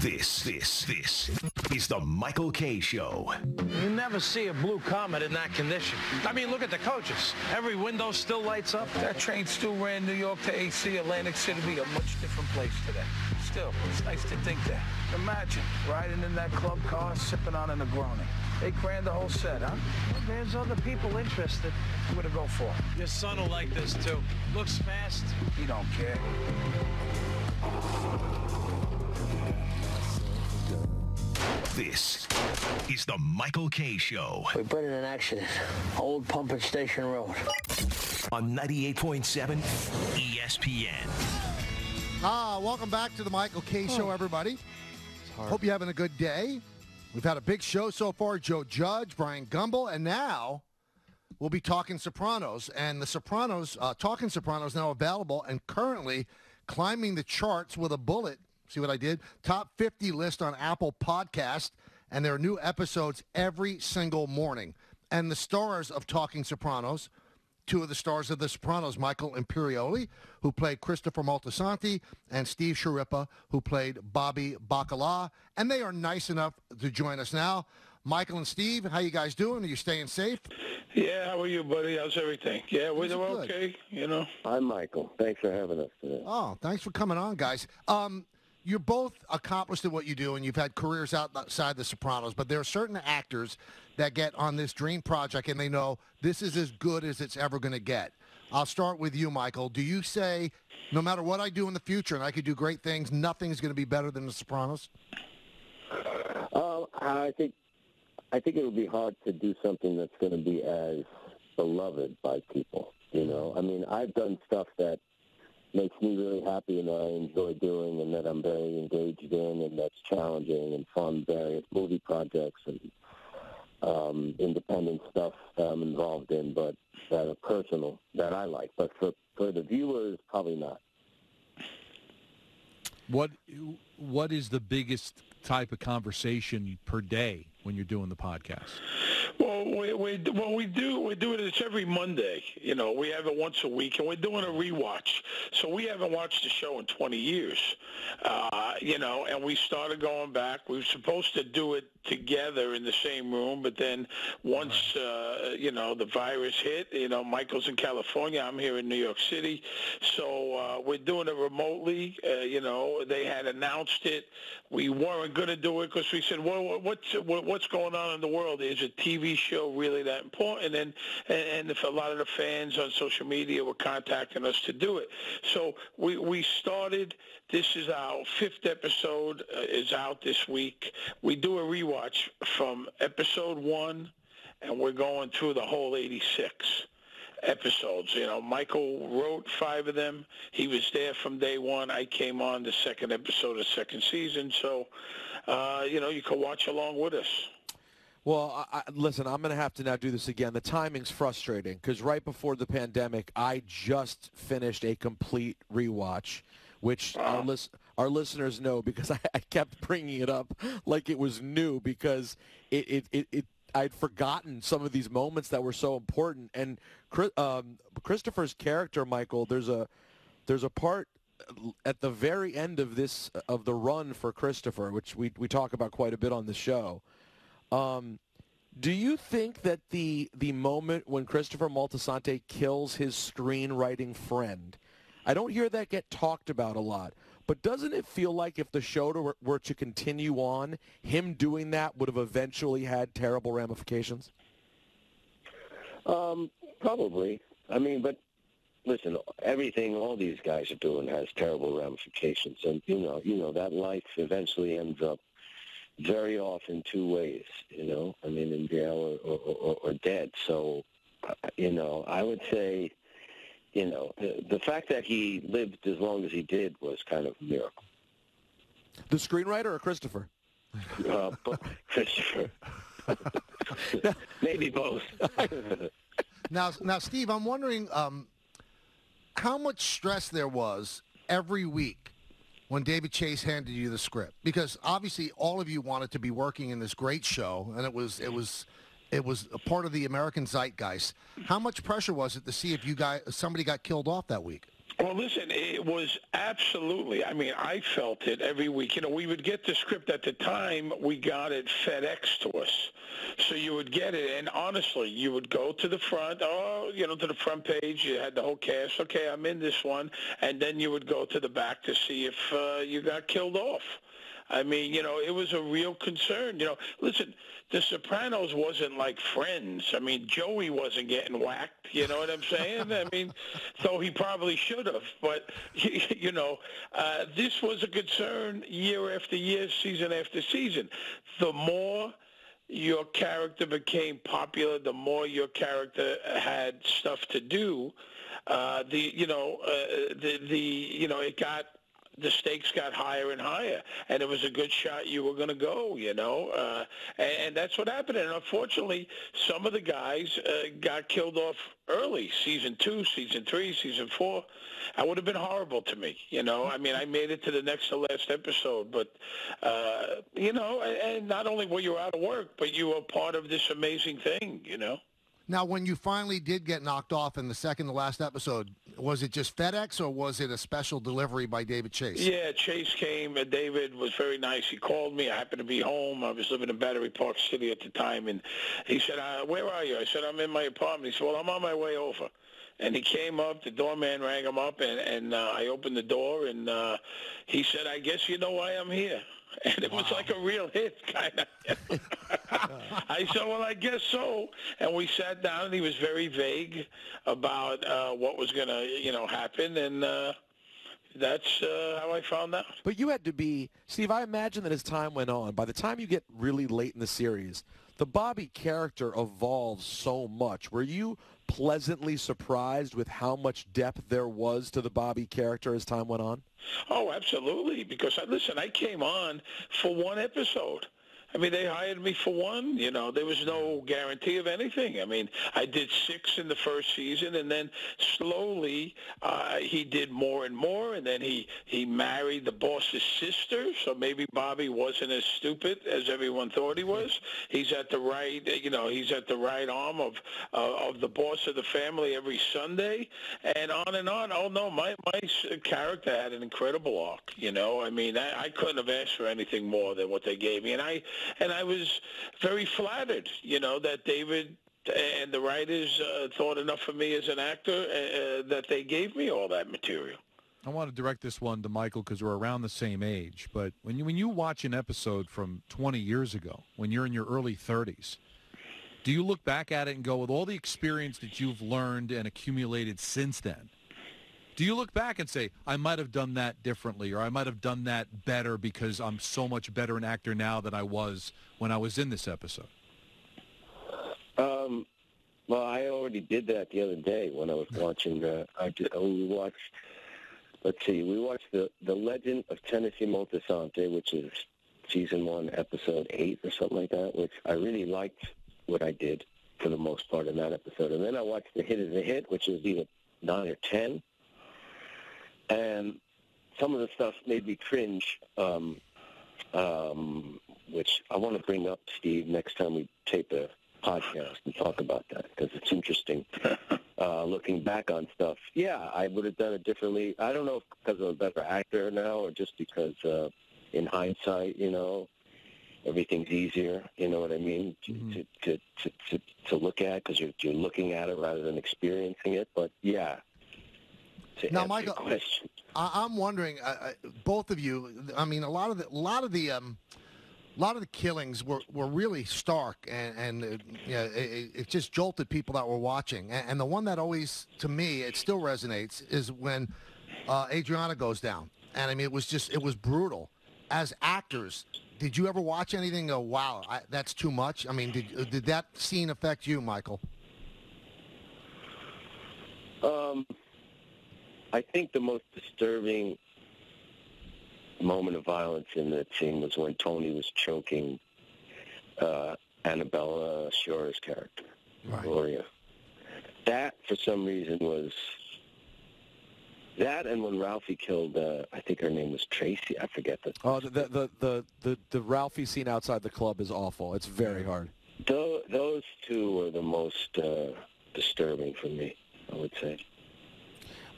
This, this, this is the Michael Kay Show. You never see a blue comet in that condition. I mean, look at the coaches. Every window still lights up. That train still ran New York to AC, Atlantic City be a much different place today. Still, it's nice to think that. Imagine riding in that club car, sipping on a Negroni. They crammed the whole set, huh? Well, there's other people interested. Who to go for? it. Your son will like this, too. Looks fast. He don't care. This is the Michael Kay Show We've been in an accident. Old Pumping Station Road. on 98.7 ESPN. Ah, welcome back to the Michael Kay Show, everybody. Hope you're having a good day. We've had a big show so far. Joe Judge, Bryant Gumbel, and now we'll be talking Sopranos. And the Sopranos, uh, talking Sopranos, now available and currently climbing the charts with a bullet. See what I did? Top 50 list on Apple Podcast, and there are new episodes every single morning. And the stars of Talking Sopranos two of the stars of The Sopranos, Michael Imperioli, who played Christopher Moltisanti, and Steve Schirripa, who played Bobby Baccala. And they are nice enough to join us now. Michael and Steve, how you guys doing? Are you staying safe? Yeah, how are you, buddy? How's everything? Yeah, we're Things are good. okay, you know. I'm Michael. Thanks for having us today. Oh, thanks for coming on, guys. Um, you're both accomplished at what you do, and you've had careers outside The Sopranos, but there are certain actors that get on this dream project, and they know this is as good as it's ever going to get. I'll start with you, Michael. Do you say, no matter what I do in the future, and I could do great things, nothing's going to be better than The Sopranos? Uh, I think I think it would be hard to do something that's going to be as beloved by people. You know, I mean, I've done stuff that makes me really happy and that I enjoy doing and that I'm very engaged in and that's challenging and fun. Various movie projects and um, independent stuff that I'm involved in, but that are personal that I like. But for for the viewers, probably not. What what is the biggest type of conversation per day when you're doing the podcast? Well, we, we well we do we do it. It's every Monday. You know, we have it once a week, and we're doing a rewatch. So we haven't watched the show in 20 years. Uh, you know, and we started going back. We were supposed to do it together in the same room, but then once uh, you know the virus hit, you know, Michael's in California. I'm here in New York City, so uh, we're doing it remotely. Uh, you know, they had announced it. We weren't going to do it because we said, well, what's what, what's going on in the world? Is a TV show really that important? And and, if a lot of the fans on social media were contacting us to do it, so we we started. This is our fifth episode. Uh, is out this week. We do a rewatch from episode one, and we're going through the whole 86 episodes. You know, Michael wrote five of them. He was there from day one. I came on the second episode of second season. So, uh, you know, you can watch along with us. Well, I, listen, I'm going to have to now do this again. The timing's frustrating because right before the pandemic, I just finished a complete rewatch, which our, lis- our listeners know because I, I kept bringing it up like it was new because it, it, it, it I'd forgotten some of these moments that were so important. And um, Christopher's character, Michael, there's a there's a part at the very end of this of the run for Christopher, which we we talk about quite a bit on the show. Um, do you think that the the moment when Christopher Moltisanti kills his screenwriting friend, I don't hear that get talked about a lot, but doesn't it feel like if the show were to continue on, him doing that would have eventually had terrible ramifications? Um, probably. I mean, but listen, everything all these guys are doing has terrible ramifications, and you know, you know that life eventually ends up very often two ways. You know, I mean, in jail or or, or, or dead. So, uh, you know, I would say, you know, the, the fact that he lived as long as he did was kind of a miracle. The screenwriter or Christopher? Uh, Christopher. Maybe both. Now, now, Steve, I'm wondering um, how much stress there was every week when David Chase handed you the script, because obviously all of you wanted to be working in this great show, and it was it was it was a part of the American zeitgeist. How much pressure was it to see if you guys somebody got killed off that week? Well, listen, it was absolutely. I mean, I felt it every week. You know, we would get the script at the time. We got it FedEx to us, so you would get it. And honestly, you would go to the front. Oh, you know, to the front page. You had the whole cast. Okay, I'm in this one, and then you would go to the back to see if uh, you got killed off. I mean, you know, it was a real concern. You know, listen, The Sopranos wasn't like Friends. I mean, Joey wasn't getting whacked. You know what I'm saying? I mean, though he probably should have. But you know, uh, this was a concern year after year, season after season. The more your character became popular, the more your character had stuff to do. Uh, the you know uh, the the you know it got the stakes got higher and higher, and it was a good shot you were going to go, you know, uh, and, and that's what happened. And unfortunately, some of the guys uh, got killed off early, season two, season three, season four. That would have been horrible to me, you know. I mean, I made it to the next to last episode, but uh, you know, and, and not only were you out of work, but you were part of this amazing thing, you know. Now, when you finally did get knocked off in the second to last episode, was it just FedEx or was it a special delivery by David Chase? Yeah, Chase came. And David was very nice. He called me. I happened to be home. I was living in Battery Park City at the time, and he said, uh, "Where are you?" I said, "I'm in my apartment." He said, "Well, I'm on my way over." And he came up. The doorman rang him up, and, and uh, I opened the door, and uh, he said, "I guess you know why I'm here." And it wow. was like a real hit, kind of. I said, well, I guess so. And we sat down, and he was very vague about uh, what was going to, you know, happen. And uh, that's uh, how I found out. But you had to be, Steve, I imagine that as time went on, by the time you get really late in the series, the Bobby character evolves so much. Were you pleasantly surprised with how much depth there was to the Bobby character as time went on? Oh, absolutely. Because listen, I came on for one episode. I mean, they hired me for one. You know, there was no guarantee of anything. I mean, I did six in the first season, and then slowly uh, he did more and more, and then he he married the boss's sister. So maybe Bobby wasn't as stupid as everyone thought he was. He's at the right, you know, he's at the right arm of uh, of the boss of the family every Sunday, and on and on. Oh no, my my character had an incredible arc. You know, I mean, I, I couldn't have asked for anything more than what they gave me, and I and I was very flattered, you know, that David and the writers uh, thought enough of me as an actor uh, uh, that they gave me all that material. I want to direct this one to Michael because we're around the same age. But when you when you watch an episode from 20 years ago, when you're in your early 30s, do you look back at it and go, with all the experience that you've learned and accumulated since then, do you look back and say, I might have done that differently or I might have done that better because I'm so much better an actor now than I was when I was in this episode? Um, well, I already did that the other day when I was watching. Uh, I did, we watched. Let's see. We watched the the Legend of Tennessee Moltisanti, which is season one, episode eight or something like that. Which I really liked what I did for the most part in that episode. And then I watched the Hit is a Hit, which was either nine or ten and some of the stuff made me cringe, um, um, which I want to bring up, Steve, next time we tape a podcast and talk about that because it's interesting. uh, looking back on stuff, yeah, I would have done it differently. I don't know if because I'm a better actor now or just because uh, in hindsight, you know, everything's easier. You know what I mean? Mm-hmm. To, to, to, to, to look at because you're, you're looking at it rather than experiencing it. But yeah, to now, Michael, I, am wondering, uh, uh, both of you. I mean, a lot of the, a lot of the, um, a lot of the killings were, were really stark, and, and uh, you know, it, it, just jolted people that were watching. And, and, the one that always, to me, it still resonates is when uh, Adriana goes down. And I mean, it was just, it was brutal. As actors, did you ever watch anything? Go, wow, I, that's too much. I mean, did did that scene affect you, Michael? Um, I think the most disturbing moment of violence in that scene was when Tony was choking uh, Annabella Sciorra's character, right. Gloria. That, for some reason, was that, and when Ralphie killed, uh, I think her name was Tracy. I forget the. Oh, the the the the, the Ralphie scene outside the club is awful. It's very hard. Those, those two were the most uh, disturbing for me. I would say.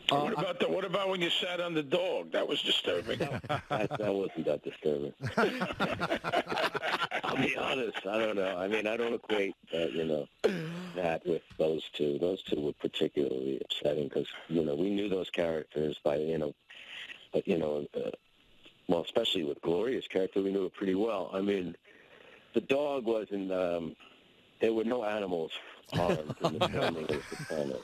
What about the, what about when you sat on the dog? That was disturbing. that, that wasn't that disturbing. I'll be honest. I don't know. I mean, I don't equate that, you know, that with those two. Those two were particularly upsetting because, you know, we knew those characters by, you know, but, you know, uh, well, especially with Gloria's character, we knew it pretty well. I mean, the dog wasn't, um, there were no animals harmed in the filming of the planet.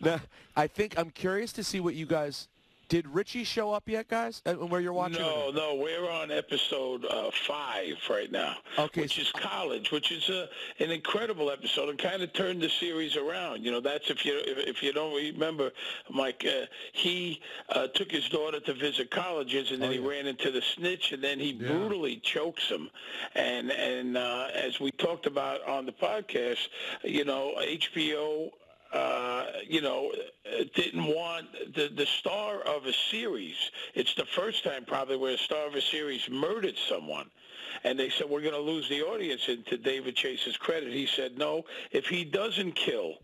Now, I think I'm curious to see what you guys. Did Richie show up yet, guys? Uh, Where you're watching? No, no, we're on episode uh, five right now, Okay, which so- is college, which is a, an incredible episode and kind of turned the series around. You know, that's if you if, if you don't remember, Mike, uh, he uh, took his daughter to visit colleges, and then he ran into the snitch, and then he brutally chokes him. And and uh, as we talked about on the podcast, you know, HBO uh, you know, didn't want the the star of a series. It's the first time probably where a star of a series murdered someone. And they said, we're going to lose the audience. And to David Chase's credit, he said, no, if he doesn't kill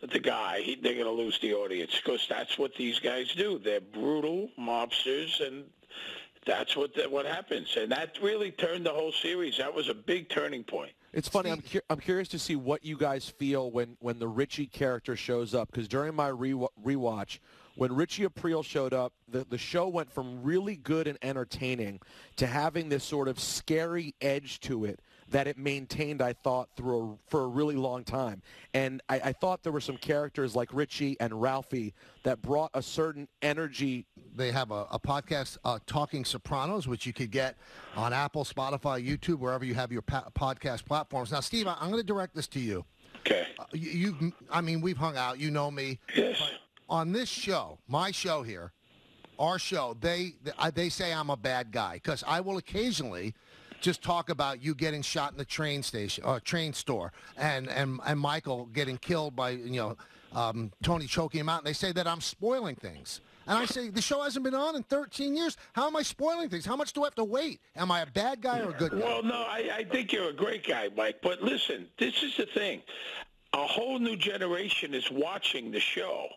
the guy, he, they're going to lose the audience because that's what these guys do. They're brutal mobsters, and that's what that what happens. And that really turned the whole series. That was a big turning point. It's funny. I'm, cu- I'm curious to see what you guys feel when, when the Richie character shows up. Because during my re- rewatch, when Richie April showed up, the, the show went from really good and entertaining to having this sort of scary edge to it that it maintained, I thought, through a, for a really long time. And I, I thought there were some characters like Richie and Ralphie that brought a certain energy. They have a, a podcast, uh, Talking Sopranos, which you could get on Apple, Spotify, YouTube, wherever you have your pa- podcast platforms. Now, Steve, I- I'm going to direct this to you. Okay. Uh, you, you, I mean, we've hung out. You know me. Yes. On this show, my show here, our show, they they, they say I'm a bad guy because I will occasionally just talk about you getting shot in the train station or train store and, and, and Michael getting killed by, you know, um, Tony choking him out. And they say that I'm spoiling things. And I say, the show hasn't been on in 13 years. How am I spoiling things? How much do I have to wait? Am I a bad guy or a good guy? Well, no, I, I think you're a great guy, Mike. But listen, this is the thing. A whole new generation is watching the show.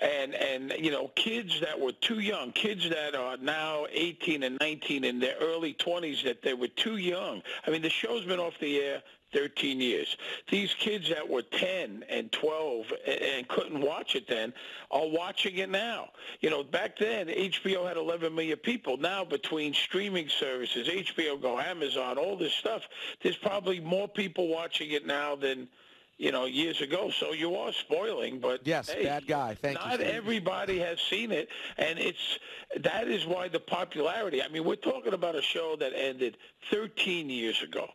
And, and you know, kids that were too young, kids that are now 18 and 19 in their early 20s, that they were too young. I mean, the show's been off the air 13 years. These kids that were 10 and 12 and, and couldn't watch it then are watching it now. You know, back then HBO had 11 million people. Now between streaming services, HBO Go, Amazon, all this stuff, there's probably more people watching it now than you know years ago. So you are spoiling, but Yes, hey, bad guy. Thank you, not everybody has seen it, and it's that is why the popularity. I mean, we're talking about a show that ended 13 years ago,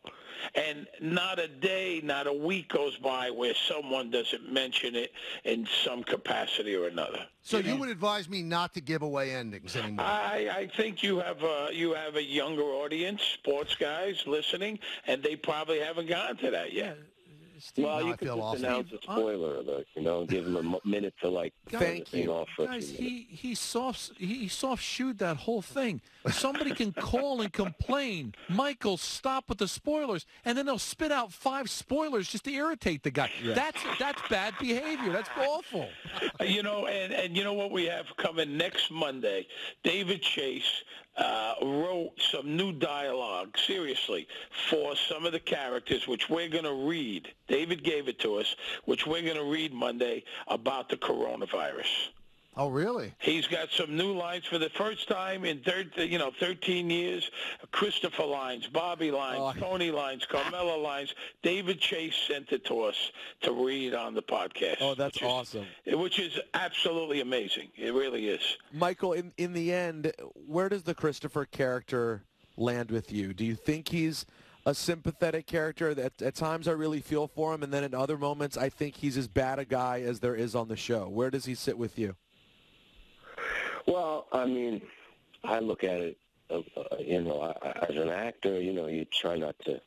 and not a day, not a week goes by where someone doesn't mention it in some capacity or another. So you would advise me not to give away endings anymore? I, I think you have a you have a younger audience, sports guys listening, and they probably haven't gotten to that yet. Well, you I could just announce a spoiler alert, you know, give him a minute to like Thank you. Guys, he he soft he, he soft shoot that whole thing. Somebody can call and complain. Michael, stop with the spoilers, and then they'll spit out five spoilers just to irritate the guy. That's that's bad behavior. That's awful. You know, and, and you know what we have coming next Monday? David Chase uh, wrote some new dialogue, seriously, for some of the characters, which we're going to read. David gave it to us, which we're going to read Monday about the coronavirus. Oh, really? He's got some new lines for the first time in thir- you know 13 years. Christopher lines, Bobby lines, oh, Tony lines, Carmela lines. David Chase sent it to us to read on the podcast. Oh, that's which is- awesome. Which is absolutely amazing. It really is. Michael, in, in the end, where does the Christopher character land with you? Do you think he's a sympathetic character that at times I really feel for him, and then in other moments I think he's as bad a guy as there is on the show? Where does he sit with you? Well, I mean, I look at it, uh, uh, you know, as an actor, you know, you try not to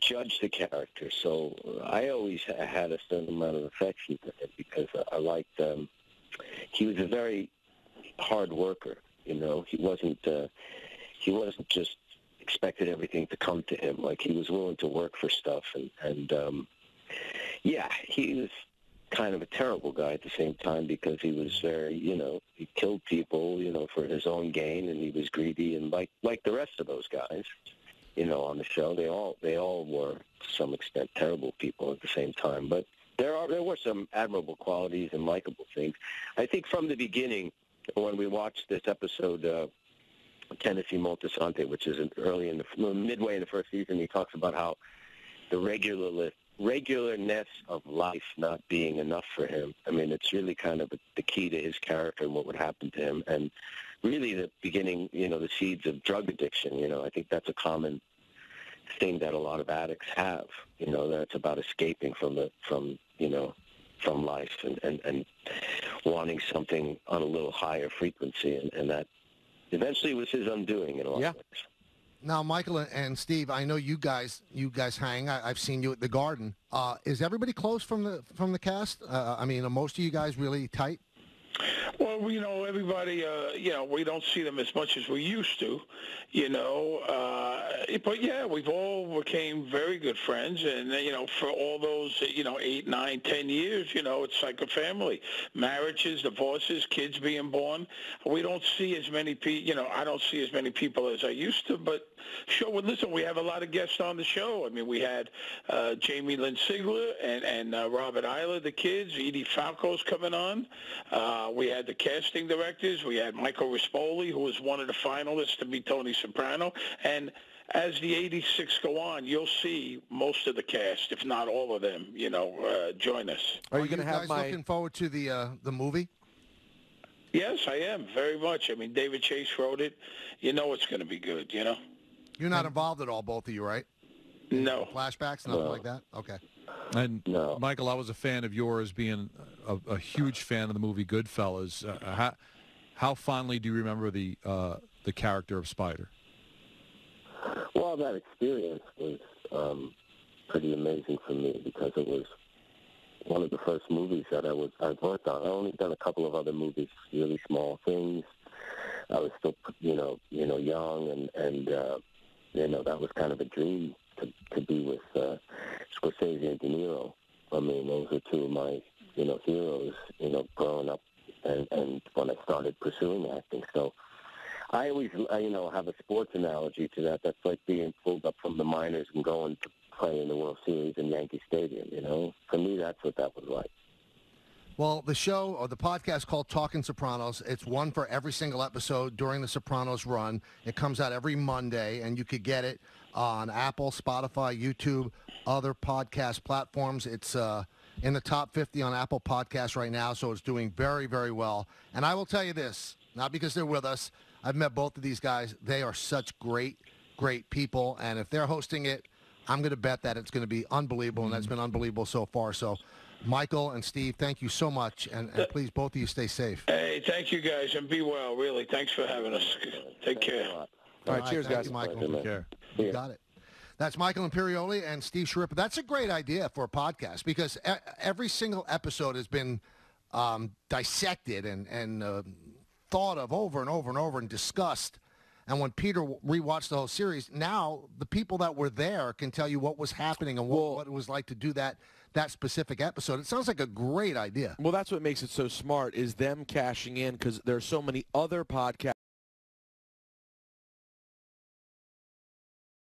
judge the character. So uh, I always had a certain amount of affection for him because I, I liked. Um, he was a very hard worker. You know, he wasn't. Uh, he wasn't just expected everything to come to him. Like he was willing to work for stuff, and and um, yeah, he was. Kind of a terrible guy at the same time because he was very, you know, he killed people, you know, for his own gain, and he was greedy, and like like the rest of those guys, you know, on the show, they all they all were to some extent terrible people at the same time, but there are there were some admirable qualities and likable things. I think from the beginning, when we watched this episode. Uh, Tennessee Moltisanti, which is early in the midway in the first season, he talks about how the regular regularness of life not being enough for him. I mean, it's really kind of the key to his character and what would happen to him, and really the beginning, you know, the seeds of drug addiction. You know, I think that's a common thing that a lot of addicts have. You know, that's about escaping from the from you know from life and and, and wanting something on a little higher frequency, and, and that eventually was his undoing in a lot yeah. of ways. Now, Michael and Steve, I know you guys you guys hang. I, have seen you at the Garden. Uh, is everybody close from the from the cast? Uh, I mean, are most of you guys really tight? Well, you know, everybody, uh, you know, we don't see them as much as we used to, you know. Uh, but yeah, we've all became very good friends, and you know, for all those, you know, eight, nine, ten years, you know, it's like a family. Marriages, divorces, kids being born. We don't see as many people. You know, I don't see as many people as I used to. But sure, well, listen, we have a lot of guests on the show. I mean, we had uh, Jamie Lynn Sigler and and uh, Robert Iler, the kids. Edie Falco's coming on. Uh, we had the casting directors. We had Michael Rispoli, who was one of the finalists to be Tony Soprano. And as the 86 go on, you'll see most of the cast, if not all of them, you know, uh, join us. Are, Are you, you guys my... looking forward to the uh, the movie? Yes, I am very much. I mean, David Chase wrote it. You know it's going to be good. You know. You're not involved at all, both of you, right? No. Flashbacks, nothing no. like that. Okay. And no. Michael, I was a fan of yours, being a, a huge fan of the movie Goodfellas. Uh, how, how fondly do you remember the uh, the character of Spider? Well, that experience was um, pretty amazing for me because it was one of the first movies that I was I worked on. I only done a couple of other movies, really small things. I was still, you know, you know, young, and and uh, you know that was kind of a dream to to be with uh, Scorsese and De Niro. I mean, those are two of my you know heroes. You know, growing up and and when I started pursuing acting, so. I always, you know, have a sports analogy to that. That's like being pulled up from the minors and going to play in the World Series in Yankee Stadium. You know, for me, that's what that was like. Well, the show or the podcast called Talking Sopranos, it's one for every single episode during the Sopranos run. It comes out every Monday, and you could get it on Apple, Spotify, YouTube, other podcast platforms. It's uh, in the top 50 on Apple Podcasts right now, so it's doing very, very well. And I will tell you this, not because they're with us. I've met both of these guys. They are such great, great people. And if they're hosting it, I'm going to bet that it's going to be unbelievable, and that's been unbelievable so far. So Michael and Steve, thank you so much, and, and, please both of you stay safe. Hey, thank you guys, and be well. Really, thanks for having us. Take care. All right, All right cheers, guys. You, Michael. Take care. You got it. That's Michael Imperioli and Steve Schirripa. That's a great idea for a podcast because every single episode has been um, dissected and and uh, thought of over and over and over and discussed. And when Peter rewatched the whole series, now the people that were there can tell you what was happening and what, well, what it was like to do that that specific episode. It sounds like a great idea. Well, that's what makes it so smart is them cashing in because there are so many other podcasts